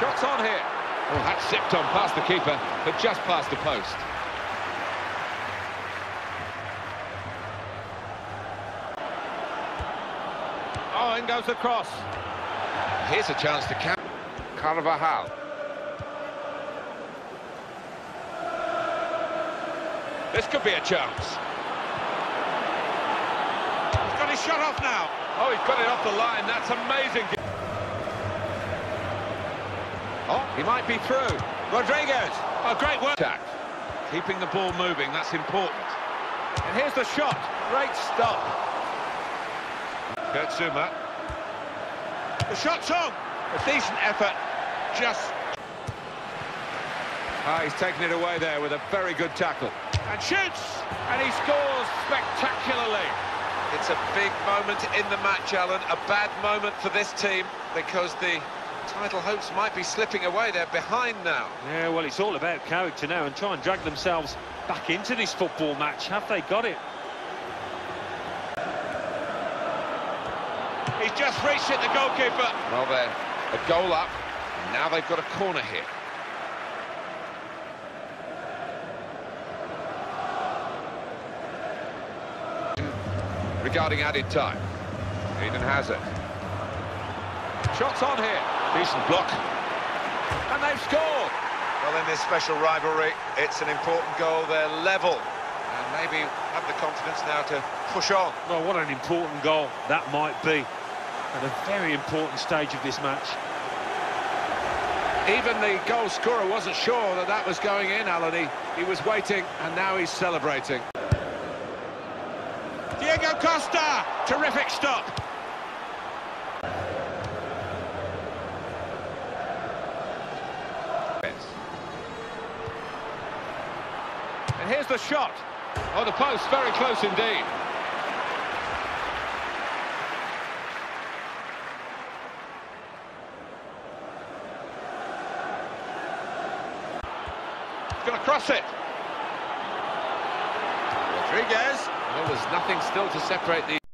Oh, the keeper, but just past the post. Oh, in goes the cross. Here's a chance to catch. Carvajal. This could be a chance. He's got his shot off now. Oh, he's got it off the line. That's amazing. Oh, he might be through. Rodriguez. Oh, great work. Attack. Keeping the ball moving, that's important. And here's the shot. Great stop. Kurt Zouma. The shot's on. A decent effort. Just... Ah, he's taken it away there with a very good tackle. And shoots! And he scores spectacularly. It's a big moment in the match, Alan. A bad moment for this team because the title hopes might be slipping away. They're behind now. Yeah, well, it's all about character now and try and drag themselves back into this football match. Have they got it? He's just reached it, the goalkeeper. Well, they're a goal up. Now they've got a corner here. Regarding added time. Eden Hazard. Shots on here. Decent block. And they've scored. Well, in this special rivalry, it's an important goal. They're level. And maybe have the confidence now to push on. Well, what an important goal that might be at a very important stage of this match. Even the goal scorer wasn't sure that that was going in, Alan. He, he was waiting, and now he's celebrating. Diego Costa! Terrific stop. And here's the shot. Oh, the post, very close indeed. going to cross it. Rodriguez. Well, there's nothing still to separate the...